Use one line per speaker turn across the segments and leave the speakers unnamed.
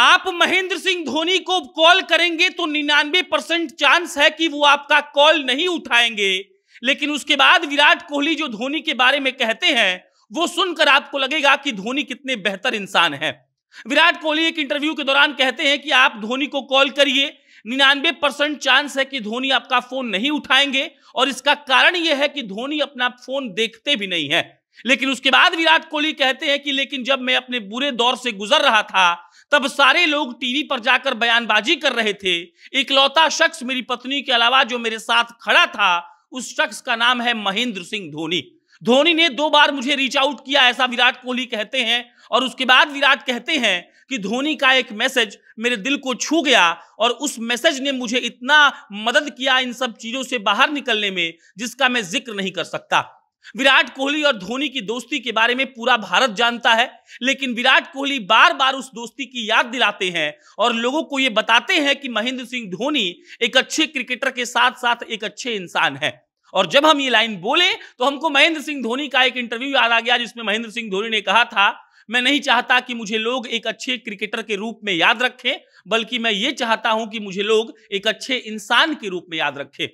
आप महेंद्र सिंह धोनी को कॉल करेंगे तो निन्यानवे परसेंट चांस है कि वो आपका कॉल नहीं उठाएँगे। लेकिन उसके बाद विराट कोहली जो धोनी के बारे में कहते हैं, वो सुनकर आपको लगेगा कि धोनी कितने बेहतर इंसान है। विराट कोहली एक इंटरव्यू के दौरान कहते हैं कि आप धोनी को कॉल करिए, निन्यानवे परसेंट चांस है कि धोनी आपका फ़ोन नहीं उठाएँगे और इसका कारण यह है कि धोनी अपना फ़ोन देखते भी नहीं है। लेकिन उसके बाद विराट कोहली कहते हैं कि लेकिन जब मैं अपने बुरे दौर से गुजर रहा था, तब सारे लोग टीवी पर जाकर बयानबाजी कर रहे थे। इकलौता शख्स मेरी पत्नी के अलावा जो मेरे साथ खड़ा था, उस शख्स का नाम है महेंद्र सिंह धोनी। धोनी ने दो बार मुझे रीच आउट किया, ऐसा विराट कोहली कहते हैं, और उसके बाद विराट कहते हैं कि धोनी का एक मैसेज मेरे दिल को छू गया, और उस मैसेज ने मुझे इतना मदद किया इन सब चीज़ों से बाहर निकलने में, जिसका मैं ज़िक्र नहीं कर सकता। विराट कोहली और धोनी की दोस्ती के बारे में पूरा भारत जानता है, लेकिन विराट कोहली बार बार उस दोस्ती की याद दिलाते हैं और लोगों को यह बताते हैं कि महेंद्र सिंह धोनी एक अच्छे क्रिकेटर के साथ साथ एक अच्छे इंसान है। और जब हम ये लाइन बोले तो हमको महेंद्र सिंह धोनी का एक इंटरव्यू याद आ गया जिसमें महेंद्र सिंह धोनी ने कहा था, मैं नहीं चाहता कि मुझे लोग एक अच्छे क्रिकेटर के रूप में याद रखें, बल्कि मैं ये चाहता हूँ कि मुझे लोग एक अच्छे इंसान के रूप में याद रखें।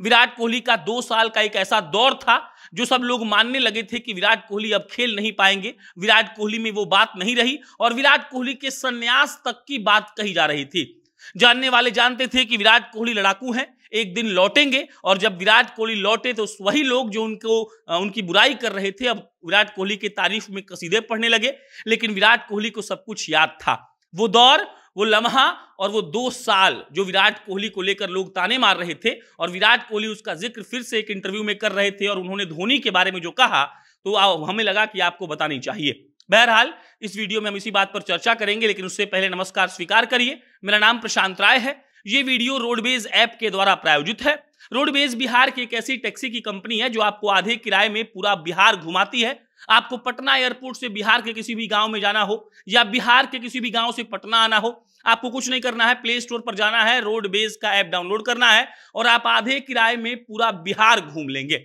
विराट कोहली का दो साल का एक ऐसा दौर था, जो सब लोग मानने लगे थे कि विराट कोहली अब खेल नहीं पाएँगे। विराट कोहली में वो बात नहीं रही और विराट कोहली के संन्यास तक की बात कही जा रही थी। जानने वाले जानते थे कि विराट कोहली लड़ाकू हैं, एक दिन लौटेंगे और जब विराट कोहली लौटे तो वही लोग जो उनको उनकी बुराई कर रहे थे, अब विराट कोहली की तारीफ़ में कसीदे पढ़ने लगे। लेकिन विराट कोहली को सब कुछ याद था। वो दौर वो लम्हा और वो दो साल जो विराट कोहली को लेकर लोग ताने मार रहे थे और विराट कोहली उसका ज़िक्र फिर से एक इंटरव्यू में कर रहे थे और उन्होंने धोनी के बारे में जो कहा तो हमें लगा कि आपको बतानी चाहिए। बहरहाल, इस वीडियो में हम इसी बात पर चर्चा करेंगे, लेकिन उससे पहले नमस्कार स्वीकार करिए। मेरा नाम प्रशांत राय है। ये वीडियो रोडवेज़ ऐप के द्वारा प्रायोजित है। रोडवेज़ बिहार की एक ऐसी टैक्सी की कंपनी है जो आपको आधे किराए में पूरा बिहार घुमाती है। आपको पटना एयरपोर्ट से बिहार के किसी भी गाँव में जाना हो, या बिहार के किसी भी गाँव से पटना आना हो, आपको कुछ नहीं करना है प्ले स्टोर पर जाना है रोड बेस का ऐप डाउनलोड करना है, और आप आधे किराए में पूरा बिहार घूम लेंगे।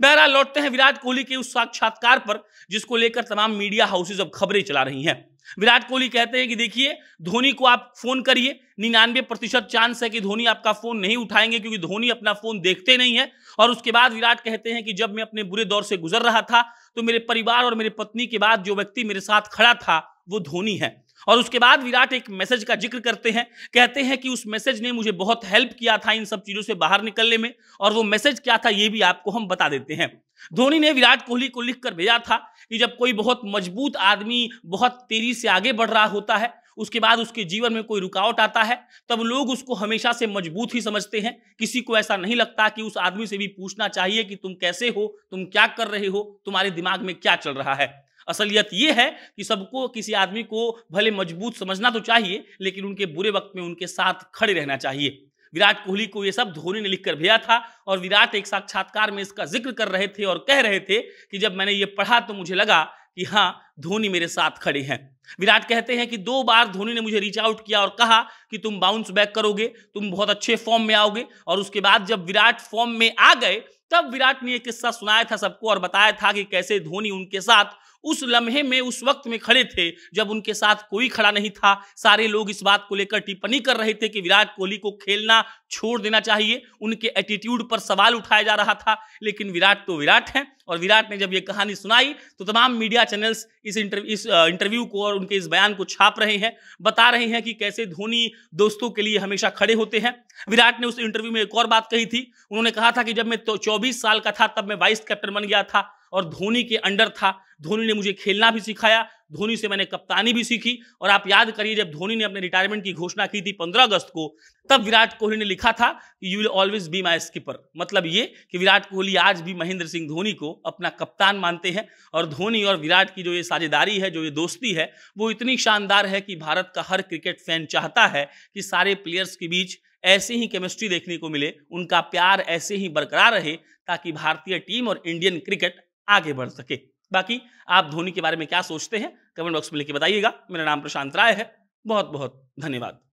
बहरहाल, लौटते हैं विराट कोहली के उस साक्षात्कार पर, जिसको लेकर तमाम मीडिया हाउसेज अब खबरें चला रही हैं। विराट कोहली कहते हैं कि देखिए, धोनी को आप फ़ोन करिए। निन्यानवे प्रतिशत चांस है कि धोनी आपका फ़ोन नहीं उठाएँगे क्योंकि धोनी अपना फ़ोन देखते नहीं है। और उसके बाद विराट कहते हैं कि जब मैं अपने बुरे दौर से गुजर रहा था तो मेरे परिवार और मेरे पत्नी के बाद जो व्यक्ति मेरे साथ खड़ा था वो धोनी है। और उसके बाद विराट एक मैसेज का ज़िक्र करते हैं, कहते हैं कि उस मैसेज ने मुझे बहुत हेल्प किया था इन सब चीज़ों से बाहर निकलने में, और वो मैसेज क्या था ये भी आपको हम बता देते हैं। धोनी ने विराट कोहली को लिखकर भेजा था कि जब कोई बहुत मज़बूत आदमी बहुत तेज़ी से आगे बढ़ रहा होता है, उसके बाद उसके जीवन में कोई रुकावट आता है, तब लोग उसको हमेशा से मज़बूत ही समझते हैं। किसी को ऐसा नहीं लगता कि उस आदमी से भी पूछना चाहिए कि तुम कैसे हो, तुम क्या कर रहे हो, तुम्हारे दिमाग में क्या चल रहा है। असलियत ये है कि सबको, किसी आदमी को भले मज़बूत समझना तो चाहिए, लेकिन उनके बुरे वक्त में उनके साथ खड़े रहना चाहिए। विराट कोहली को ये सब धोनी ने लिखकर भेजा था और विराट एक साक्षात्कार में इसका ज़िक्र कर रहे थे और कह रहे थे कि जब मैंने ये पढ़ा तो मुझे लगा कि हाँ धोनी मेरे साथ खड़े हैं। विराट कहते हैं कि दो बार धोनी ने मुझे रीच आउट किया और कहा कि तुम बाउंस बैक करोगे, तुम बहुत अच्छे फॉर्म में आओगे और उसके बाद जब विराट फॉर्म में आ गए, तब विराट ने एक किस्सा सुनाया था सबको और बताया था कि कैसे धोनी उनके साथ उस लम्हे में, उस वक्त में खड़े थे, जब उनके साथ कोई खड़ा नहीं था। सारे लोग इस बात को लेकर टिप्पणी कर रहे थे कि विराट कोहली को खेलना छोड़ देना चाहिए। उनके एटीट्यूड पर सवाल उठाया जा रहा था, लेकिन विराट तो विराट हैं और विराट ने जब ये कहानी सुनाई तो तमाम मीडिया चैनल्स इस इंटरव्यू इस इंटरव्यू को और उनके इस बयान को छाप रहे हैं, बता रहे हैं कि कैसे धोनी दोस्तों के लिए हमेशा खड़े होते हैं। विराट ने उस इंटरव्यू में एक और बात कही थी। उन्होंने कहा था कि जब मैं तो चौबीस साल का था, तब मैं वाइस कैप्टन बन गया था। और धोनी के अंडर था। धोनी ने मुझे खेलना भी सिखाया, धोनी से मैंने कप्तानी भी सीखी। और आप याद करिए, जब धोनी ने अपने रिटायरमेंट की घोषणा की थी पंद्रह अगस्त को, तब विराट कोहली ने लिखा था कि you will always be my skipper मतलब ये कि विराट कोहली आज भी महेंद्र सिंह धोनी को अपना कप्तान मानते हैं। और धोनी और विराट की जो ये साझेदारी है, जो ये दोस्ती है, वो इतनी शानदार है कि भारत का हर क्रिकेट फ़ैन चाहता है कि सारे प्लेयर्स के बीच ऐसे ही केमिस्ट्री देखने को मिले, उनका प्यार ऐसे ही बरकरार रहे, ताकि भारतीय टीम और इंडियन क्रिकेट आगे बढ़ सके। बाकी, आप धोनी के बारे में क्या सोचते हैं? कमेंट बॉक्स में लिखे बताइएगा। मेरा नाम प्रशांत राय है। बहुत बहुत धन्यवाद।